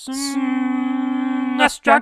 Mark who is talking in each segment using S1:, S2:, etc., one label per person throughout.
S1: Sinestro.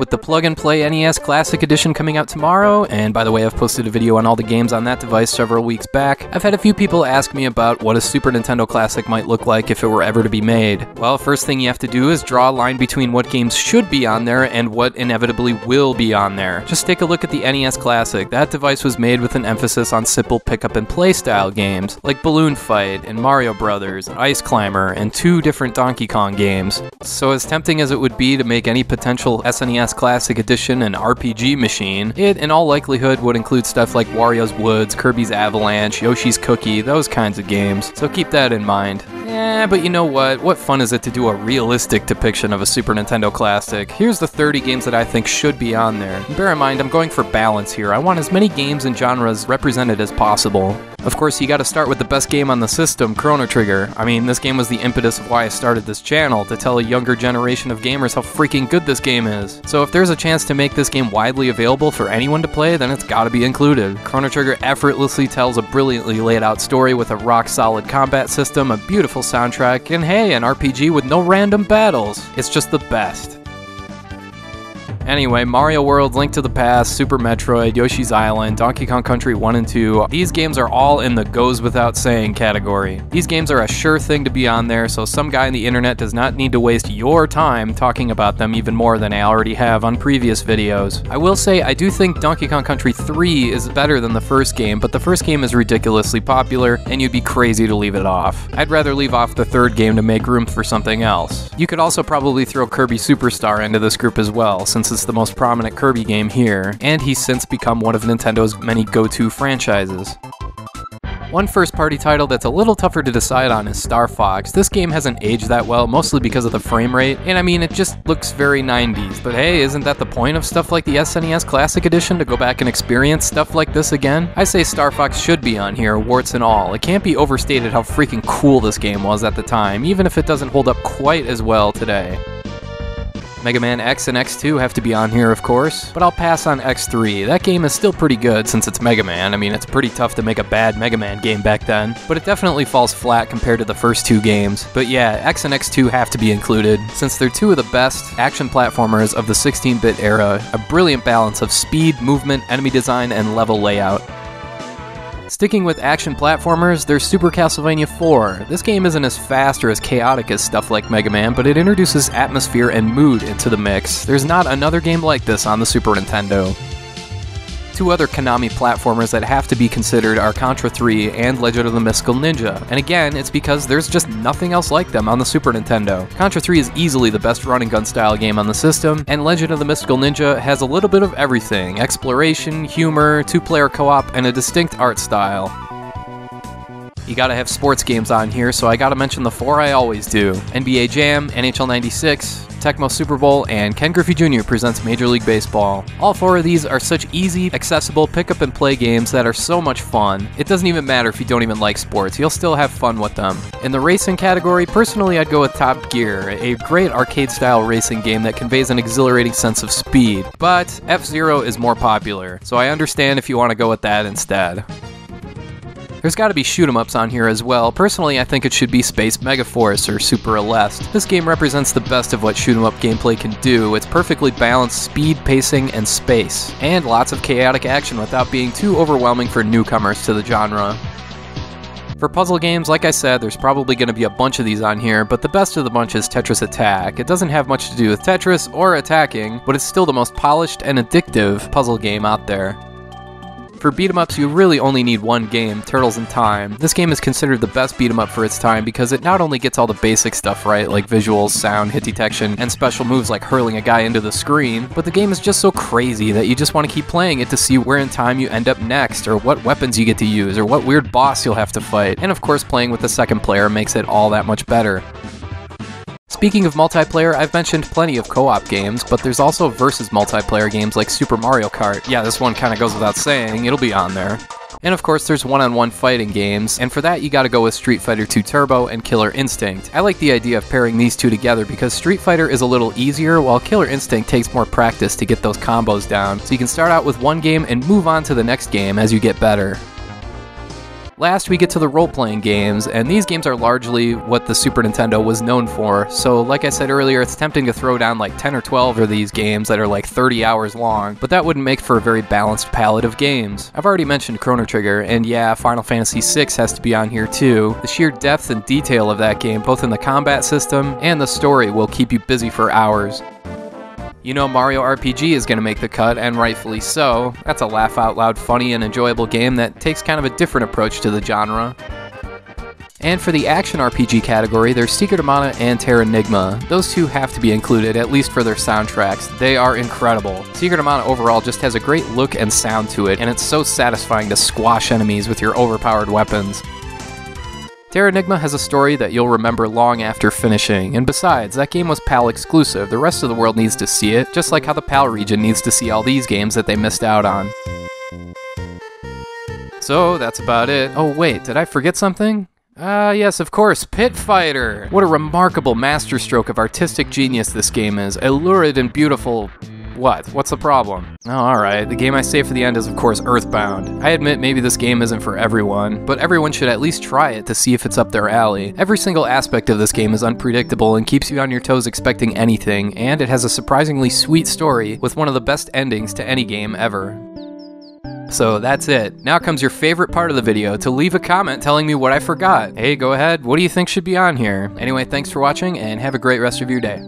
S1: With the Plug and Play NES Classic Edition coming out tomorrow, and by the way, I've posted a video on all the games on that device several weeks back, I've had a few people ask me about what a Super Nintendo Classic might look like if it were ever to be made. Well, first thing you have to do is draw a line between what games should be on there and what inevitably will be on there. Just take a look at the NES Classic. That device was made with an emphasis on simple pick up and play style games, like Balloon Fight and Mario Brothers, and Ice Climber, and two different Donkey Kong games. So, as tempting as it would be to make any potential SNES Classic Edition an RPG machine, it in all likelihood would include stuff like Wario's Woods, Kirby's Avalanche, Yoshi's Cookie, those kinds of games, so keep that in mind. Yeah, but you know what? What fun is it to do a realistic depiction of a Super Nintendo Classic? Here's the 30 games that I think should be on there. bear in mind, I'm going for balance here. I want as many games and genres represented as possible. Of course, you gotta start with the best game on the system, Chrono Trigger. I mean, this game was the impetus of why I started this channel, to tell a younger generation of gamers how freaking good this game is. So if there's a chance to make this game widely available for anyone to play, then it's gotta be included. Chrono Trigger effortlessly tells a brilliantly laid out story with a rock solid combat system, a beautiful soundtrack, and hey, an RPG with no random battles. It's just the best. Anyway, Mario World, Link to the Past, Super Metroid, Yoshi's Island, Donkey Kong Country 1 and 2, these games are all in the goes without saying category. These games are a sure thing to be on there, so some guy on the internet does not need to waste your time talking about them even more than I already have on previous videos. I will say, I do think Donkey Kong Country 3 is better than the first game, but the first game is ridiculously popular, and you'd be crazy to leave it off. I'd rather leave off the third game to make room for something else. You could also probably throw Kirby Superstar into this group as well, since it's the most prominent Kirby game here, and he's since become one of Nintendo's many go-to franchises. One first party title that's a little tougher to decide on is Star Fox. This game hasn't aged that well, mostly because of the frame rate, and I mean, it just looks very 90s. But hey, isn't that the point of stuff like the SNES Classic Edition to go back and experience stuff like this again? I say Star Fox should be on here, warts and all. It can't be overstated how freaking cool this game was at the time, even if it doesn't hold up quite as well today. Mega Man X and X2 have to be on here, of course, but I'll pass on X3. That game is still pretty good since it's Mega Man. I mean, it's pretty tough to make a bad Mega Man game back then, but it definitely falls flat compared to the first two games. But yeah, X and X2 have to be included, since they're two of the best action platformers of the 16 bit era, a brilliant balance of speed, movement, enemy design, and level layout. Sticking with action platformers, there's Super Castlevania 4. This game isn't as fast or as chaotic as stuff like Mega Man, but it introduces atmosphere and mood into the mix. There's not another game like this on the Super Nintendo. Two other Konami platformers that have to be considered are Contra 3 and Legend of the Mystical Ninja. And again, it's because there's just nothing else like them on the Super Nintendo. Contra 3 is easily the best run and gun style game on the system, and Legend of the Mystical Ninja has a little bit of everything exploration, humor, two player co op, and a distinct art style. You gotta have sports games on here, so I gotta mention the four I always do NBA Jam, NHL 96, Tecmo Super Bowl, and Ken Griffey Jr. presents Major League Baseball. All four of these are such easy, accessible pick up and play games that are so much fun. It doesn't even matter if you don't even like sports, you'll still have fun with them. In the racing category, personally, I'd go with Top Gear, a great arcade style racing game that conveys an exhilarating sense of speed. But F Zero is more popular, so I understand if you want to go with that instead. There's got to be shoot 'em ups on here as well. Personally, I think it should be Space Megaforce or Super Aleste. This game represents the best of what shoot 'em up gameplay can do. It's perfectly balanced speed, pacing, and space, and lots of chaotic action without being too overwhelming for newcomers to the genre. For puzzle games, like I said, there's probably going to be a bunch of these on here, but the best of the bunch is Tetris Attack. It doesn't have much to do with Tetris or attacking, but it's still the most polished and addictive puzzle game out there. For beat 'em ups, you really only need one game, Turtles in Time. This game is considered the best beat 'em up for its time because it not only gets all the basic stuff right, like visuals, sound, hit detection, and special moves like hurling a guy into the screen, but the game is just so crazy that you just want to keep playing it to see where in time you end up next, or what weapons you get to use, or what weird boss you'll have to fight. And of course, playing with the second player makes it all that much better. Speaking of multiplayer, I've mentioned plenty of co-op games, but there's also versus multiplayer games like Super Mario Kart. Yeah, this one kind of goes without saying, it'll be on there. And of course, there's one on one fighting games, and for that, you gotta go with Street Fighter 2 Turbo and Killer Instinct. I like the idea of pairing these two together because Street Fighter is a little easier, while Killer Instinct takes more practice to get those combos down, so you can start out with one game and move on to the next game as you get better. Last, we get to the role playing games, and these games are largely what the Super Nintendo was known for. So, like I said earlier, it's tempting to throw down like 10 or 12 of these games that are like 30 hours long, but that wouldn't make for a very balanced palette of games. I've already mentioned Chrono Trigger, and yeah, Final Fantasy VI has to be on here too. The sheer depth and detail of that game, both in the combat system and the story, will keep you busy for hours. You know Mario RPG is going to make the cut, and rightfully so. That's a laugh out loud, funny, and enjoyable game that takes kind of a different approach to the genre. And for the action RPG category, there's Secret of Mana and Terranigma. Those two have to be included, at least for their soundtracks. They are incredible. Secret of Mana overall just has a great look and sound to it, and it's so satisfying to squash enemies with your overpowered weapons. Terranigma has a story that you'll remember long after finishing, and besides, that game was PAL exclusive. The rest of the world needs to see it, just like how the PAL region needs to see all these games that they missed out on. So, that's about it. Oh, wait, did I forget something? Ah, uh, yes, of course, Pit Fighter! What a remarkable masterstroke of artistic genius this game is. A lurid and beautiful what? What's the problem? Oh, alright. The game I save for the end is, of course, Earthbound. I admit maybe this game isn't for everyone, but everyone should at least try it to see if it's up their alley. Every single aspect of this game is unpredictable and keeps you on your toes expecting anything, and it has a surprisingly sweet story with one of the best endings to any game ever. So that's it. Now comes your favorite part of the video, to leave a comment telling me what I forgot. Hey, go ahead, what do you think should be on here? Anyway, thanks for watching, and have a great rest of your day.